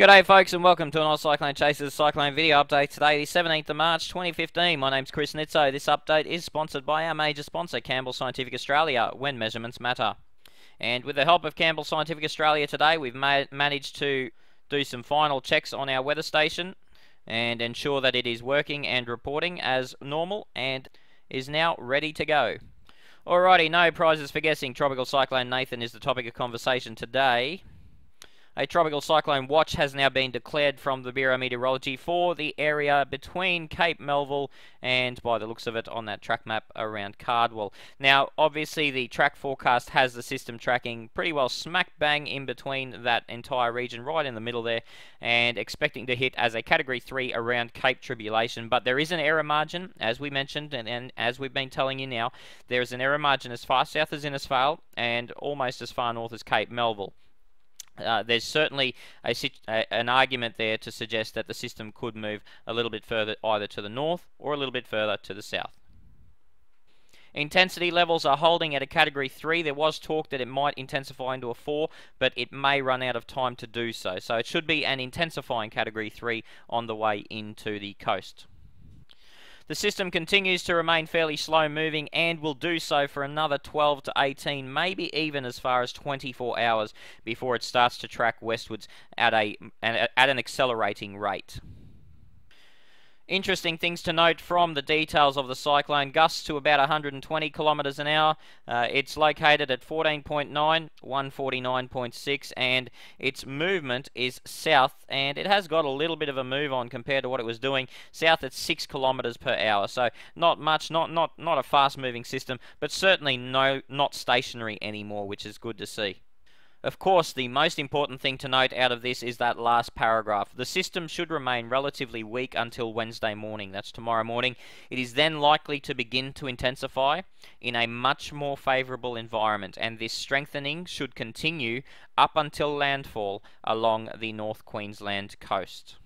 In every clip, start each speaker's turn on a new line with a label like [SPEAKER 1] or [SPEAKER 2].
[SPEAKER 1] G'day folks and welcome to an Oz Cyclone Chasers Cyclone video update today the 17th of March 2015. My name's Chris Nitzo. This update is sponsored by our major sponsor Campbell Scientific Australia when measurements matter. And with the help of Campbell Scientific Australia today we've ma managed to do some final checks on our weather station and ensure that it is working and reporting as normal and is now ready to go. Alrighty, no prizes for guessing. Tropical Cyclone Nathan is the topic of conversation today. A tropical cyclone watch has now been declared from the Bureau of Meteorology for the area between Cape Melville and, by the looks of it, on that track map around Cardwell. Now, obviously, the track forecast has the system tracking pretty well smack bang in between that entire region, right in the middle there, and expecting to hit as a Category 3 around Cape Tribulation. But there is an error margin, as we mentioned, and, and as we've been telling you now, there is an error margin as far south as Innisfail and almost as far north as Cape Melville. Uh, there's certainly a, a, an argument there to suggest that the system could move a little bit further either to the north or a little bit further to the south. Intensity levels are holding at a category 3. There was talk that it might intensify into a 4, but it may run out of time to do so. So it should be an intensifying category 3 on the way into the coast. The system continues to remain fairly slow moving and will do so for another 12 to 18, maybe even as far as 24 hours before it starts to track westwards at, a, at an accelerating rate. Interesting things to note from the details of the cyclone. Gusts to about 120 kilometres an hour. Uh, it's located at 14.9, 149.6, and its movement is south, and it has got a little bit of a move on compared to what it was doing south at 6 kilometres per hour. So not much, not not not a fast-moving system, but certainly no not stationary anymore, which is good to see. Of course, the most important thing to note out of this is that last paragraph. The system should remain relatively weak until Wednesday morning. That's tomorrow morning. It is then likely to begin to intensify in a much more favourable environment, and this strengthening should continue up until landfall along the North Queensland coast.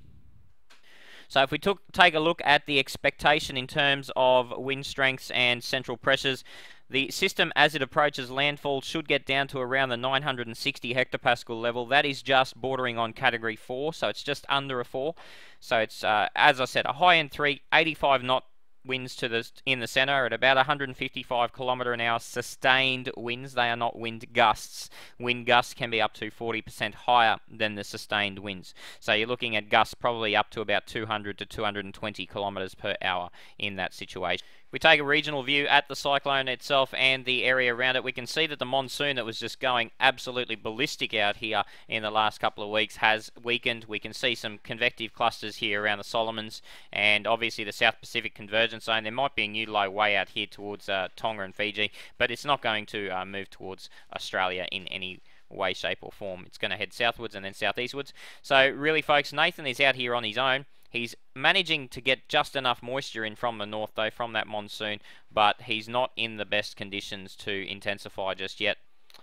[SPEAKER 1] So if we took, take a look at the expectation in terms of wind strengths and central pressures, the system, as it approaches landfall, should get down to around the 960 hectopascal level. That is just bordering on Category 4, so it's just under a 4. So it's, uh, as I said, a high end 3, 85 knot winds to the in the center at about 155 kilometer an hour sustained winds. They are not wind gusts. Wind gusts can be up to 40% higher than the sustained winds. So you're looking at gusts probably up to about 200 to 220 kilometers per hour in that situation we take a regional view at the cyclone itself and the area around it, we can see that the monsoon that was just going absolutely ballistic out here in the last couple of weeks has weakened. We can see some convective clusters here around the Solomons and obviously the South Pacific convergence zone. There might be a new low way out here towards uh, Tonga and Fiji, but it's not going to uh, move towards Australia in any way, shape or form. It's going to head southwards and then southeastwards. So really, folks, Nathan is out here on his own. He's managing to get just enough moisture in from the north, though, from that monsoon, but he's not in the best conditions to intensify just yet.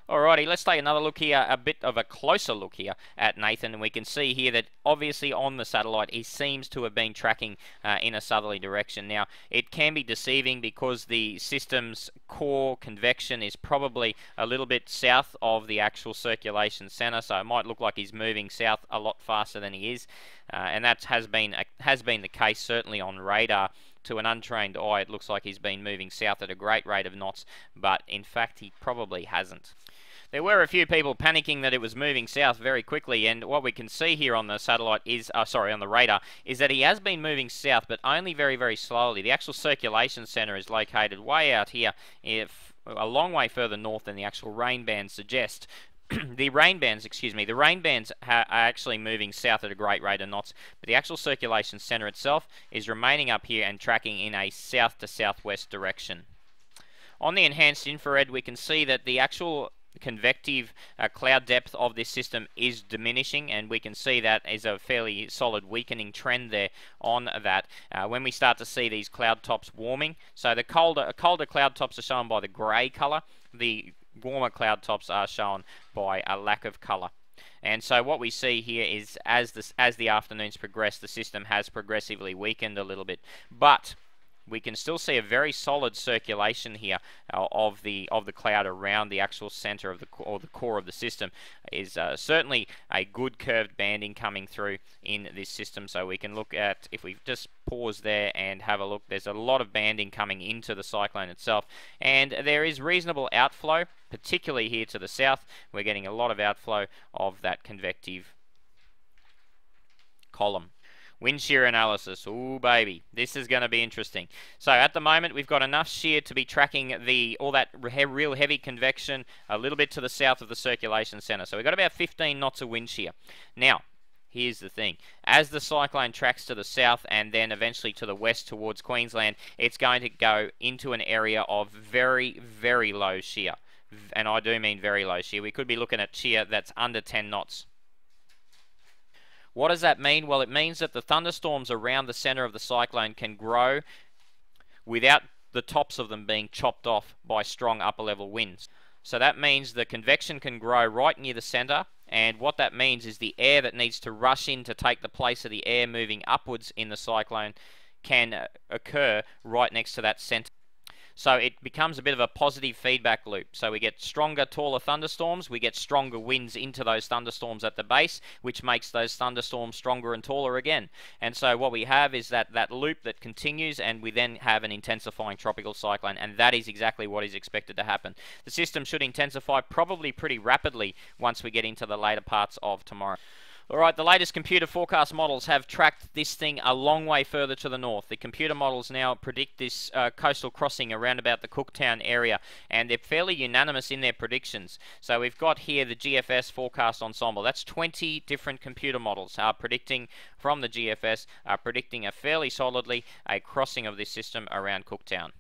[SPEAKER 1] Alrighty, let's take another look here, a bit of a closer look here at Nathan, and we can see here that obviously on the satellite he seems to have been tracking uh, in a southerly direction. Now, it can be deceiving because the system's core convection is probably a little bit south of the actual circulation center, so it might look like he's moving south a lot faster than he is, uh, and that has been a, has been the case certainly on radar to an untrained eye, it looks like he's been moving south at a great rate of knots, but in fact he probably hasn't. There were a few people panicking that it was moving south very quickly, and what we can see here on the satellite is, uh, sorry, on the radar, is that he has been moving south, but only very, very slowly. The actual circulation center is located way out here, if a long way further north than the actual rain bands suggest. the rain bands, excuse me, the rain bands are actually moving south at a great rate of knots, but the actual circulation center itself is remaining up here and tracking in a south to southwest direction. On the enhanced infrared, we can see that the actual convective uh, cloud depth of this system is diminishing and we can see that is a fairly solid weakening trend there on that uh, when we start to see these cloud tops warming so the colder colder cloud tops are shown by the grey color the warmer cloud tops are shown by a lack of color and so what we see here is as this as the afternoons progress the system has progressively weakened a little bit. But we can still see a very solid circulation here uh, of the of the cloud around the actual center of the or the core of the system. Is uh, certainly a good curved banding coming through in this system. So we can look at if we just pause there and have a look there's a lot of banding coming into the cyclone itself. And there is reasonable outflow particularly here to the south. We're getting a lot of outflow of that convective column Wind shear analysis. Ooh, baby. This is going to be interesting. So at the moment, we've got enough shear to be tracking the all that real heavy convection a little bit to the south of the circulation center. So we've got about 15 knots of wind shear. Now, here's the thing. As the cyclone tracks to the south and then eventually to the west towards Queensland, it's going to go into an area of very, very low shear. And I do mean very low shear. We could be looking at shear that's under 10 knots. What does that mean? Well, it means that the thunderstorms around the center of the cyclone can grow without the tops of them being chopped off by strong upper level winds. So that means the convection can grow right near the center and what that means is the air that needs to rush in to take the place of the air moving upwards in the cyclone can uh, occur right next to that center. So it becomes a bit of a positive feedback loop. So we get stronger, taller thunderstorms, we get stronger winds into those thunderstorms at the base, which makes those thunderstorms stronger and taller again. And so what we have is that, that loop that continues, and we then have an intensifying tropical cyclone, and that is exactly what is expected to happen. The system should intensify probably pretty rapidly once we get into the later parts of tomorrow. Alright, the latest computer forecast models have tracked this thing a long way further to the north. The computer models now predict this uh, coastal crossing around about the Cooktown area, and they're fairly unanimous in their predictions. So we've got here the GFS forecast ensemble. That's 20 different computer models are predicting from the GFS, are predicting a fairly solidly a crossing of this system around Cooktown.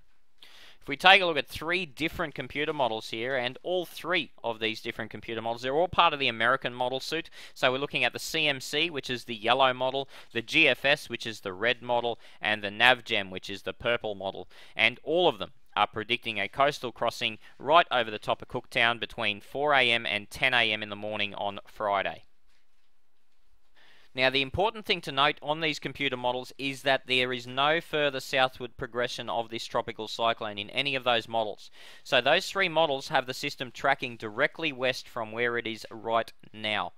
[SPEAKER 1] If we take a look at three different computer models here, and all three of these different computer models, they're all part of the American model suite. So we're looking at the CMC, which is the yellow model, the GFS, which is the red model, and the NavGem, which is the purple model. And all of them are predicting a coastal crossing right over the top of Cooktown between 4am and 10am in the morning on Friday. Now the important thing to note on these computer models is that there is no further southward progression of this tropical cyclone in any of those models. So those three models have the system tracking directly west from where it is right now.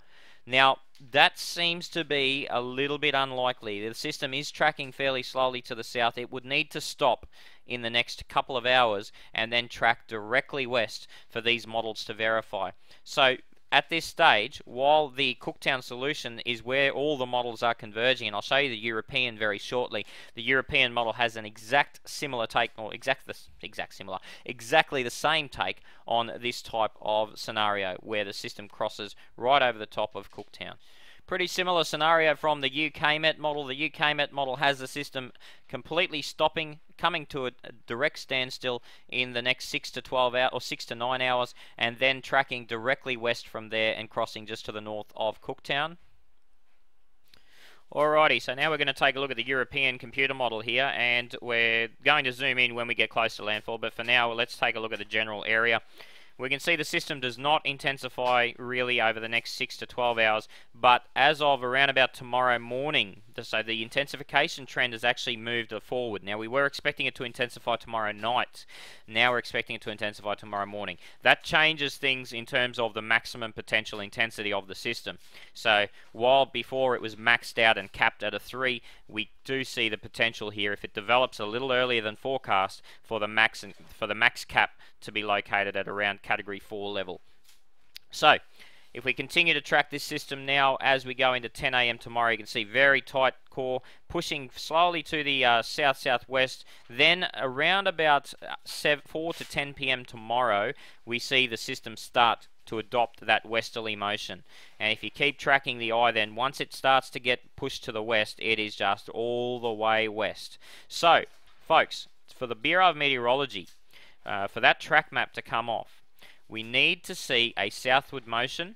[SPEAKER 1] Now, that seems to be a little bit unlikely. The system is tracking fairly slowly to the south. It would need to stop in the next couple of hours and then track directly west for these models to verify. So at this stage, while the Cooktown solution is where all the models are converging, and I'll show you the European very shortly, the European model has an exact similar take, or exact the exact similar, exactly the same take on this type of scenario where the system crosses right over the top of Cooktown. Pretty similar scenario from the UK Met model. The UK Met model has the system completely stopping, coming to a, direct standstill in the next 6 to 12 hours, or 6 to 9 hours, and then tracking directly west from there and crossing just to the north of Cooktown. Alrighty, so now we're going to take a look at the European computer model here, and we're going to zoom in when we get close to landfall, but for now, let's take a look at the general area. We can see the system does not intensify really over the next 6 to 12 hours, but as of around about tomorrow morning, so the intensification trend has actually moved forward. Now, we were expecting it to intensify tomorrow night. Now we're expecting it to intensify tomorrow morning. That changes things in terms of the maximum potential intensity of the system. So, while before it was maxed out and capped at a 3, we do see the potential here if it develops a little earlier than forecast for the max for the max cap to be located at around category 4 level. So, if we continue to track this system now as we go into 10 a.m. tomorrow, you can see very tight core pushing slowly to the uh, south southwest. Then around about uh, 7, 4 to 10 p.m. tomorrow, we see the system start to adopt that westerly motion. And if you keep tracking the eye, then once it starts to get pushed to the west, it is just all the way west. So, folks, for the Bureau of Meteorology, uh, for that track map to come off, we need to see a southward motion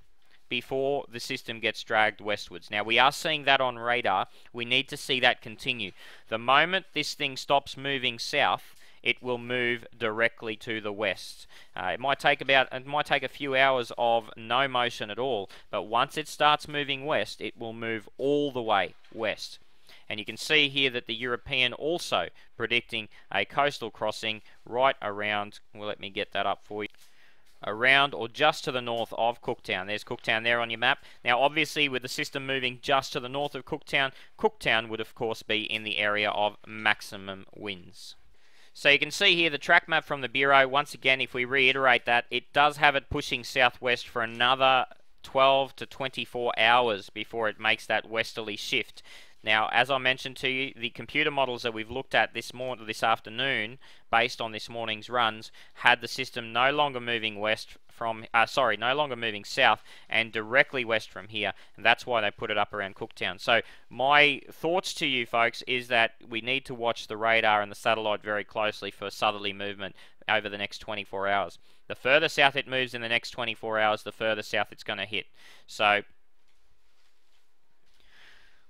[SPEAKER 1] before the system gets dragged westwards. Now, we are seeing that on radar. We need to see that continue. The moment this thing stops moving south, it will move directly to the west. Uh, it might take about it might take a few hours of no motion at all, but once it starts moving west, it will move all the way west. And you can see here that the European also predicting a coastal crossing right around, well, let me get that up for you around or just to the north of Cooktown. There's Cooktown there on your map. Now, obviously, with the system moving just to the north of Cooktown, Cooktown would, of course, be in the area of maximum winds. So you can see here the track map from the Bureau. Once again, if we reiterate that, it does have it pushing southwest for another 12 to 24 hours before it makes that westerly shift. Now, as I mentioned to you, the computer models that we've looked at this morning, this afternoon, based on this morning's runs, had the system no longer moving west from, uh, sorry, no longer moving south and directly west from here. And that's why they put it up around Cooktown. So my thoughts to you folks is that we need to watch the radar and the satellite very closely for southerly movement over the next 24 hours. The further south it moves in the next 24 hours, the further south it's going to hit. So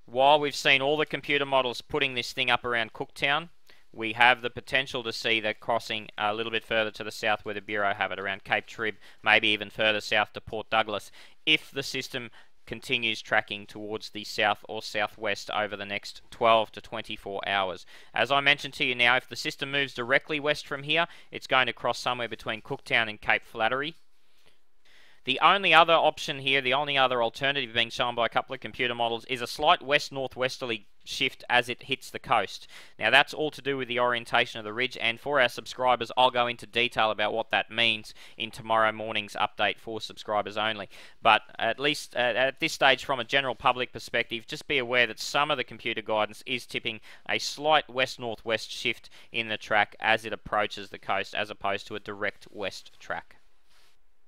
[SPEAKER 1] while we've seen all the computer models putting this thing up around Cooktown, we have the potential to see that crossing a little bit further to the south where the Bureau have it, around Cape Trib, maybe even further south to Port Douglas, if the system continues tracking towards the south or southwest over the next 12 to 24 hours. As I mentioned to you now, if the system moves directly west from here, it's going to cross somewhere between Cooktown and Cape Flattery, the only other option here, the only other alternative being shown by a couple of computer models, is a slight west-northwesterly shift as it hits the coast. Now that's all to do with the orientation of the ridge and for our subscribers I'll go into detail about what that means in tomorrow morning's update for subscribers only. But at least uh, at this stage from a general public perspective just be aware that some of the computer guidance is tipping a slight west-northwest shift in the track as it approaches the coast as opposed to a direct west track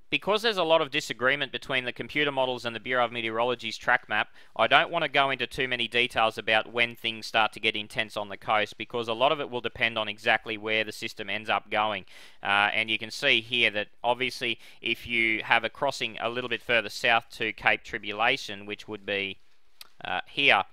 [SPEAKER 1] because there's a lot of disagreement between the computer models and the Bureau of Meteorology's track map, I don't want to go into too many details about when things start to get intense on the coast because a lot of it will depend on exactly where the system ends up going. Uh, and you can see here that obviously if you have a crossing a little bit further south to Cape Tribulation, which would be uh, here,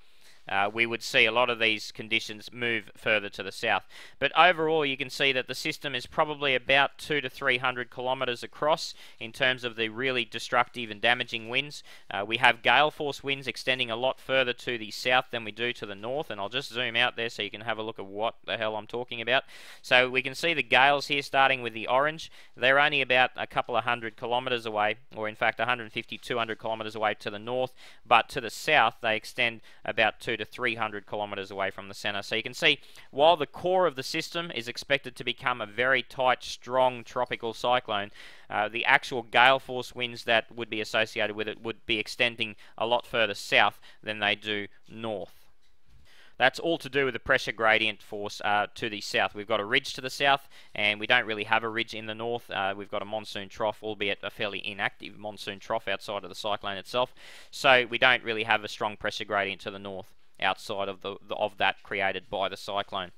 [SPEAKER 1] uh, we would see a lot of these conditions move further to the south. But overall, you can see that the system is probably about two to 300 kilometres across in terms of the really destructive and damaging winds. Uh, we have gale force winds extending a lot further to the south than we do to the north, and I'll just zoom out there so you can have a look at what the hell I'm talking about. So we can see the gales here starting with the orange. They're only about a couple of hundred kilometres away, or in fact 150, 200 kilometres away to the north, but to the south they extend about two to 300 kilometers away from the center. So you can see while the core of the system is expected to become a very tight, strong tropical cyclone, uh, the actual gale force winds that would be associated with it would be extending a lot further south than they do north. That's all to do with the pressure gradient force uh, to the south. We've got a ridge to the south, and we don't really have a ridge in the north. Uh, we've got a monsoon trough, albeit a fairly inactive monsoon trough outside of the cyclone itself. So we don't really have a strong pressure gradient to the north outside of the, of that created by the cyclone.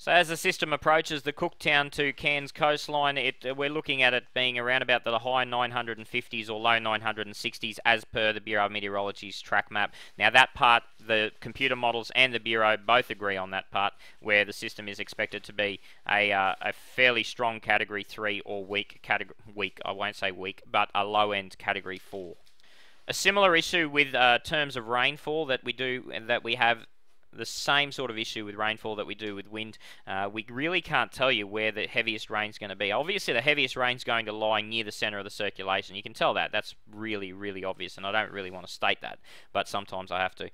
[SPEAKER 1] So as the system approaches the Cooktown to Cairns coastline, it, uh, we're looking at it being around about the high 950s or low 960s as per the Bureau of Meteorology's track map. Now that part, the computer models and the Bureau both agree on that part, where the system is expected to be a, uh, a fairly strong Category 3 or weak, category, weak, I won't say weak, but a low-end Category 4. A similar issue with uh, terms of rainfall that we do that we have the same sort of issue with rainfall that we do with wind. Uh, we really can't tell you where the heaviest rain is going to be. Obviously, the heaviest rain is going to lie near the center of the circulation. You can tell that. That's really, really obvious, and I don't really want to state that, but sometimes I have to.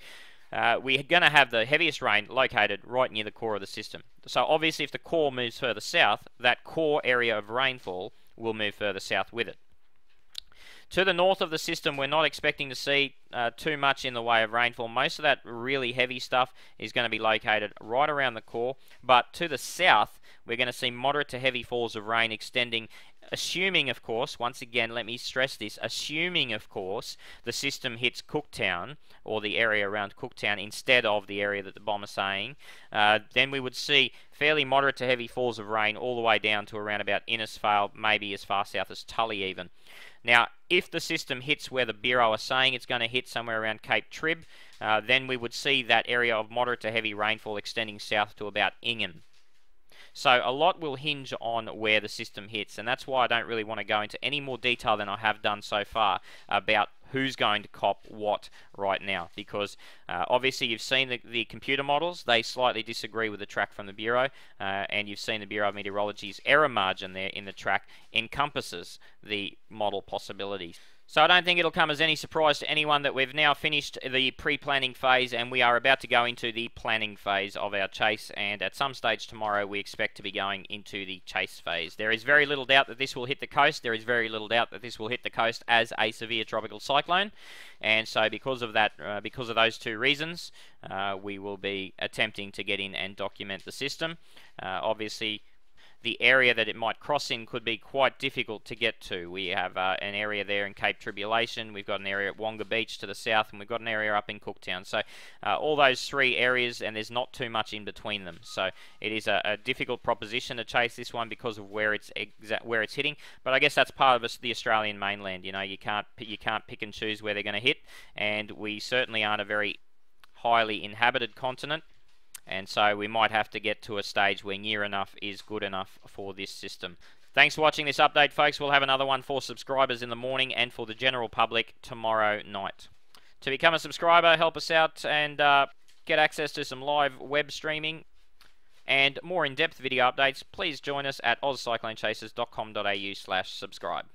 [SPEAKER 1] Uh, we're going to have the heaviest rain located right near the core of the system. So obviously, if the core moves further south, that core area of rainfall will move further south with it. To the north of the system, we're not expecting to see uh, too much in the way of rainfall. Most of that really heavy stuff is going to be located right around the core. But to the south, we're going to see moderate to heavy falls of rain extending assuming, of course, once again, let me stress this, assuming, of course, the system hits Cooktown or the area around Cooktown instead of the area that the BoM is saying, uh, then we would see fairly moderate to heavy falls of rain all the way down to around about Innisfail, maybe as far south as Tully even. Now, if the system hits where the Bureau are saying it's going to hit somewhere around Cape Trib, uh, then we would see that area of moderate to heavy rainfall extending south to about Ingham. So a lot will hinge on where the system hits, and that's why I don't really want to go into any more detail than I have done so far about who's going to cop what right now because uh, obviously you've seen the, the, computer models they slightly disagree with the track from the Bureau uh, and you've seen the Bureau of Meteorology's error margin there in the track encompasses the model possibilities. So I don't think it'll come as any surprise to anyone that we've now finished the pre-planning phase and we are about to go into the planning phase of our chase and at some stage tomorrow we expect to be going into the chase phase. There is very little doubt that this will hit the coast. There is very little doubt that this will hit the coast as a severe tropical cyclone and so because of that, uh, because of those two reasons, uh, we will be attempting to get in and document the system. Uh, obviously the area that it might cross in could be quite difficult to get to. We have uh, an area there in Cape Tribulation, we've got an area at Wonga Beach to the south, and we've got an area up in Cooktown. So uh, all those three areas, and there's not too much in between them. So it is a, a difficult proposition to chase this one because of where it's where it's hitting. But I guess that's part of the Australian mainland. You know, you can't you can't pick and choose where they're going to hit, and we certainly aren't a very highly inhabited continent and so we might have to get to a stage where near enough is good enough for this system. Thanks for watching this update, folks. We'll have another one for subscribers in the morning and for the general public tomorrow night. To become a subscriber, help us out and uh, get access to some live web streaming and more in-depth video updates, please join us at ozcyclonechasers.com.au slash subscribe.